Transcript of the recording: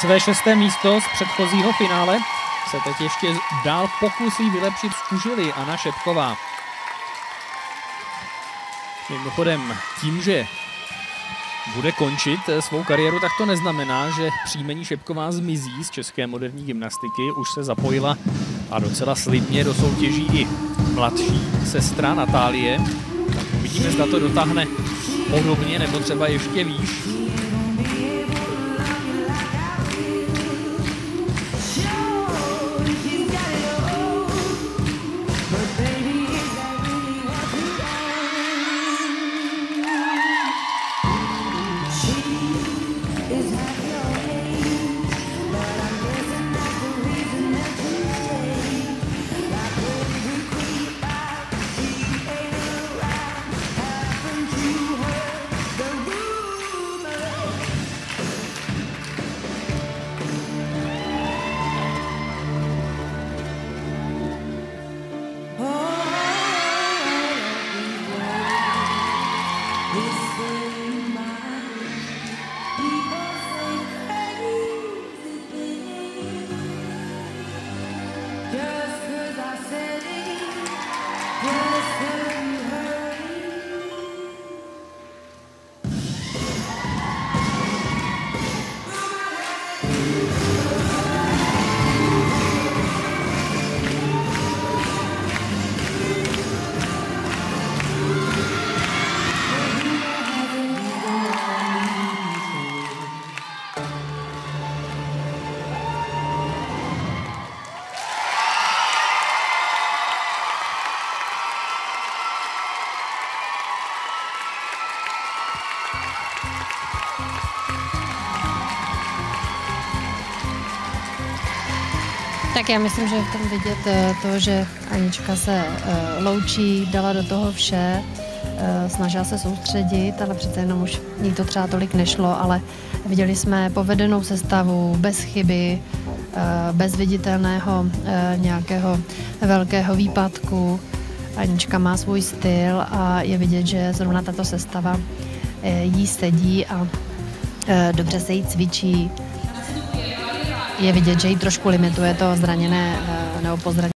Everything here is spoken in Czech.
Své šesté místo z předchozího finále se teď ještě dál pokusí vylepšit z Kužily Anna Šepková. Mimochodem, tím, že bude končit svou kariéru, tak to neznamená, že příjmení Šepková zmizí z české moderní gymnastiky. Už se zapojila a docela slibně do soutěží i mladší sestra Natálie. Uvidíme, zda to dotáhne podobně nebo třeba ještě výš. that it Tak já myslím, že je v tom vidět eh, to, že Anička se eh, loučí, dala do toho vše, eh, snažila se soustředit, ale přece jenom už ní to třeba tolik nešlo, ale viděli jsme povedenou sestavu, bez chyby, bez viditelného nějakého velkého výpadku. Anička má svůj styl a je vidět, že zrovna tato sestava jí sedí a dobře se jí cvičí je vidět, že ji trošku limituje to zraněné nebo pozraněné